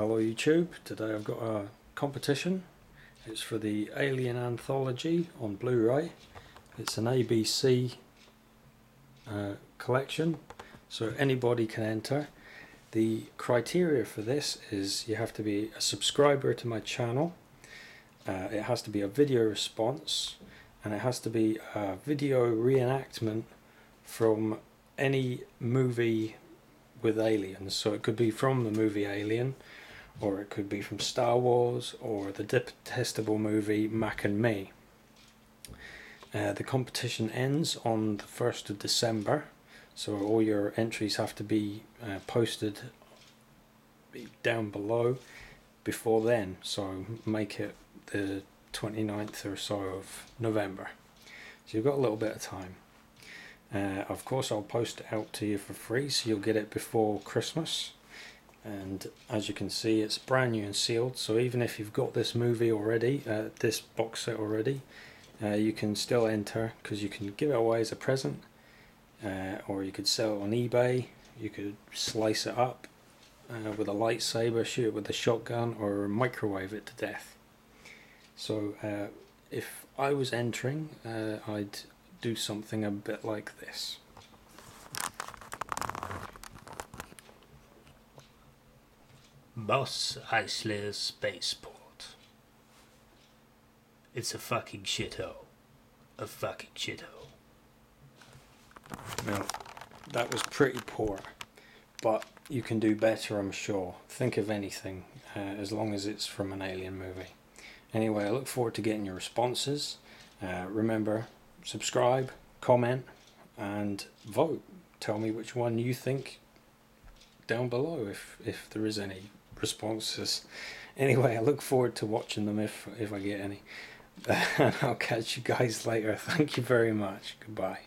Hello YouTube, today I've got a competition. It's for the Alien Anthology on Blu-ray. It's an ABC uh, collection, so anybody can enter. The criteria for this is you have to be a subscriber to my channel, uh, it has to be a video response, and it has to be a video reenactment from any movie with aliens. So it could be from the movie Alien, or it could be from Star Wars, or the detestable movie Mac and Me. Uh, the competition ends on the 1st of December, so all your entries have to be uh, posted down below before then, so make it the 29th or so of November. So you've got a little bit of time. Uh, of course, I'll post it out to you for free, so you'll get it before Christmas. And as you can see, it's brand new and sealed. So even if you've got this movie already, uh, this box set already, uh, you can still enter because you can give it away as a present, uh, or you could sell it on eBay. You could slice it up uh, with a lightsaber, shoot it with a shotgun, or microwave it to death. So uh, if I was entering, uh, I'd do something a bit like this. Mos Eisley Spaceport. It's a fucking shithole. A fucking shithole. Now, that was pretty poor, but you can do better, I'm sure. Think of anything, uh, as long as it's from an alien movie. Anyway, I look forward to getting your responses. Uh, remember, subscribe, comment, and vote. Tell me which one you think down below if, if there is any responses. Anyway, I look forward to watching them if, if I get any. and I'll catch you guys later. Thank you very much. Goodbye.